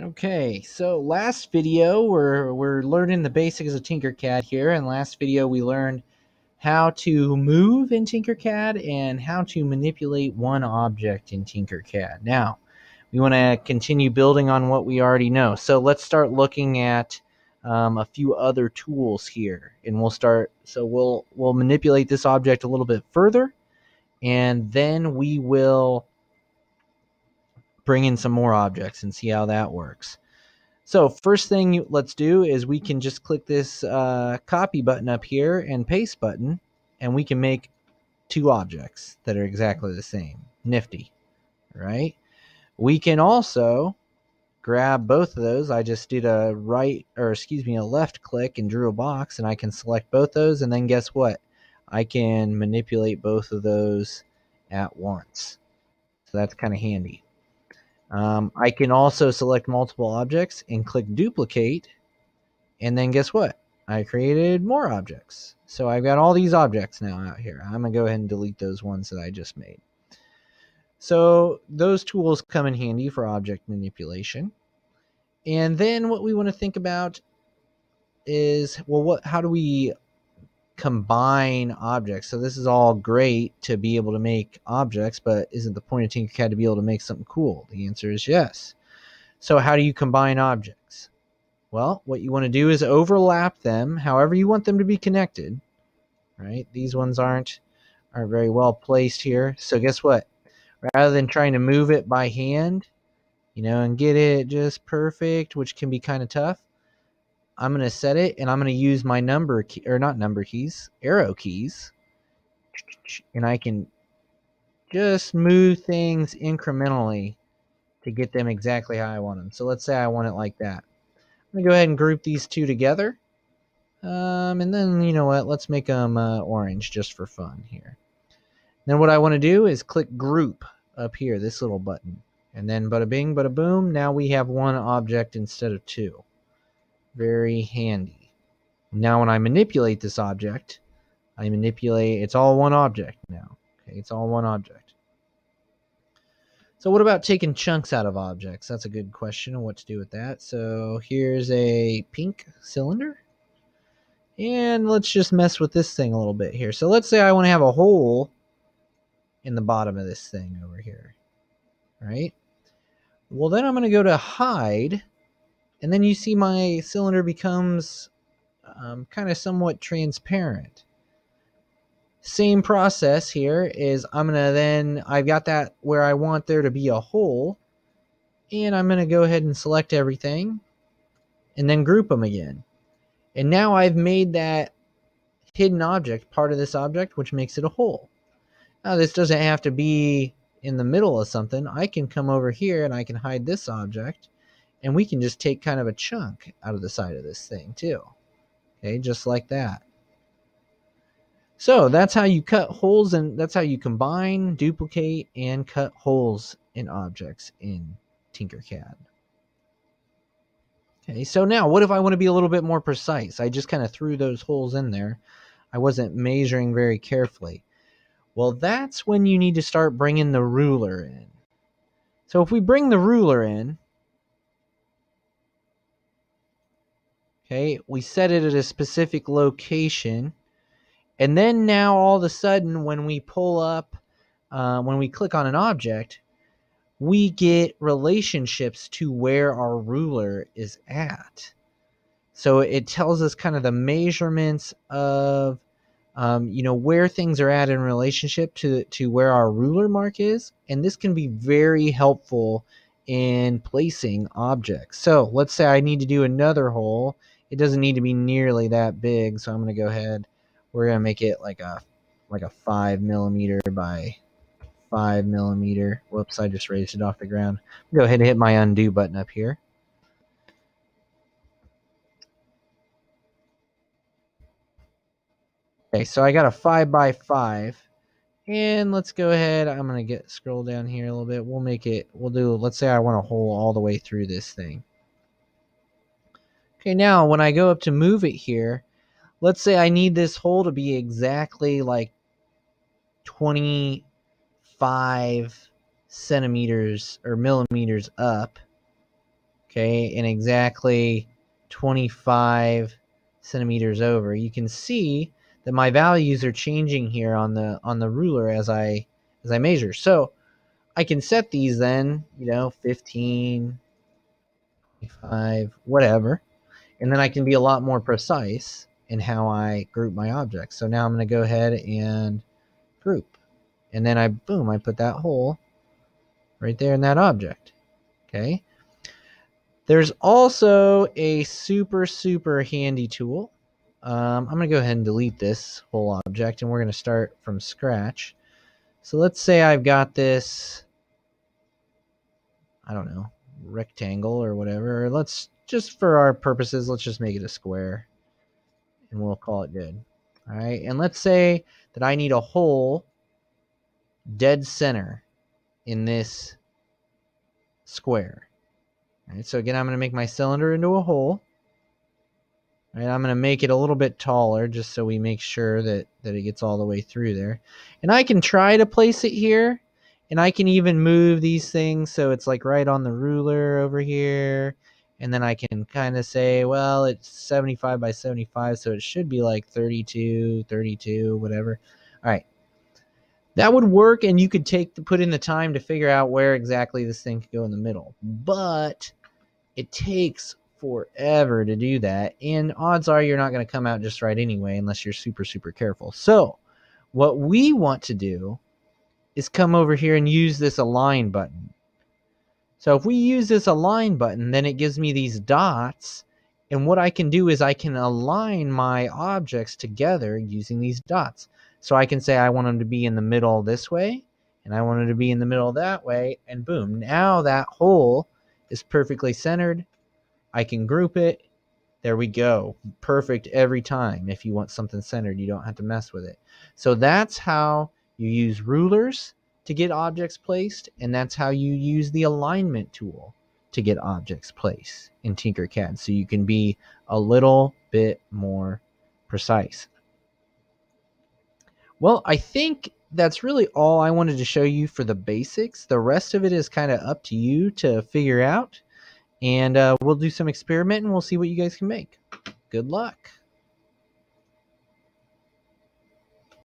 Okay, so last video we're we're learning the basics of Tinkercad here, and last video we learned how to move in Tinkercad and how to manipulate one object in Tinkercad. Now, we want to continue building on what we already know. So let's start looking at um, a few other tools here, and we'll start. So we'll we'll manipulate this object a little bit further, and then we will bring in some more objects and see how that works. So first thing let's do is we can just click this uh, copy button up here and paste button, and we can make two objects that are exactly the same. Nifty, right? We can also grab both of those. I just did a right, or excuse me, a left click and drew a box, and I can select both those, and then guess what? I can manipulate both of those at once. So that's kind of handy. Um, I can also select multiple objects and click duplicate. And then guess what? I created more objects. So I've got all these objects now out here. I'm going to go ahead and delete those ones that I just made. So those tools come in handy for object manipulation. And then what we want to think about is, well, what? how do we combine objects. So this is all great to be able to make objects, but isn't the point of Tinkercad to be able to make something cool? The answer is yes. So how do you combine objects? Well, what you want to do is overlap them however you want them to be connected. Right? These ones aren't aren't very well placed here. So guess what? Rather than trying to move it by hand, you know, and get it just perfect, which can be kind of tough, I'm going to set it and I'm going to use my number key, or not number keys, arrow keys. And I can just move things incrementally to get them exactly how I want them. So let's say I want it like that. I'm going to go ahead and group these two together. Um, and then, you know what, let's make them uh, orange just for fun here. Then what I want to do is click group up here, this little button. And then bada bing, bada boom, now we have one object instead of two very handy. Now when I manipulate this object, I manipulate, it's all one object now. Okay, it's all one object. So what about taking chunks out of objects? That's a good question what to do with that. So here's a pink cylinder. And let's just mess with this thing a little bit here. So let's say I want to have a hole in the bottom of this thing over here. Right? Well, then I'm going to go to hide and then you see my cylinder becomes um, kind of somewhat transparent. Same process here is I'm going to then, I've got that where I want there to be a hole. And I'm going to go ahead and select everything and then group them again. And now I've made that hidden object part of this object, which makes it a hole. Now this doesn't have to be in the middle of something. I can come over here and I can hide this object and we can just take kind of a chunk out of the side of this thing too. Okay, just like that. So that's how you cut holes and that's how you combine, duplicate, and cut holes in objects in Tinkercad. Okay, so now what if I want to be a little bit more precise? I just kind of threw those holes in there. I wasn't measuring very carefully. Well, that's when you need to start bringing the ruler in. So if we bring the ruler in, Okay, we set it at a specific location. And then now all of a sudden, when we pull up, uh, when we click on an object, we get relationships to where our ruler is at. So it tells us kind of the measurements of, um, you know, where things are at in relationship to, to where our ruler mark is. And this can be very helpful in placing objects. So let's say I need to do another hole it doesn't need to be nearly that big, so I'm gonna go ahead. We're gonna make it like a like a five millimeter by five millimeter. Whoops, I just raised it off the ground. Go ahead and hit my undo button up here. Okay, so I got a five by five. And let's go ahead. I'm gonna get scroll down here a little bit. We'll make it. We'll do. Let's say I want a hole all the way through this thing. Okay, now when I go up to move it here, let's say I need this hole to be exactly like 25 centimeters or millimeters up. okay, and exactly 25 centimeters over. You can see that my values are changing here on the on the ruler as I as I measure. So I can set these then, you know, 15, 25, whatever. And then I can be a lot more precise in how I group my objects. So now I'm going to go ahead and group. And then I, boom, I put that hole right there in that object. Okay. There's also a super, super handy tool. Um, I'm going to go ahead and delete this whole object and we're going to start from scratch. So let's say I've got this, I don't know, rectangle or whatever. Let's just for our purposes, let's just make it a square and we'll call it good. All right. And let's say that I need a hole dead center in this square. All right, so again, I'm going to make my cylinder into a hole. All right, I'm going to make it a little bit taller just so we make sure that, that it gets all the way through there. And I can try to place it here. And I can even move these things so it's like right on the ruler over here. And then I can kind of say, well, it's 75 by 75, so it should be like 32, 32, whatever. All right that would work and you could take the, put in the time to figure out where exactly this thing could go in the middle but it takes forever to do that and odds are you're not going to come out just right anyway unless you're super super careful so what we want to do is come over here and use this align button so if we use this align button then it gives me these dots and what I can do is I can align my objects together using these dots so I can say I want them to be in the middle this way, and I want them to be in the middle that way, and boom, now that hole is perfectly centered. I can group it. There we go. Perfect every time. If you want something centered, you don't have to mess with it. So that's how you use rulers to get objects placed, and that's how you use the alignment tool to get objects placed in Tinkercad. So you can be a little bit more precise. Well, I think that's really all I wanted to show you for the basics. The rest of it is kind of up to you to figure out. And uh, we'll do some experimenting. We'll see what you guys can make. Good luck.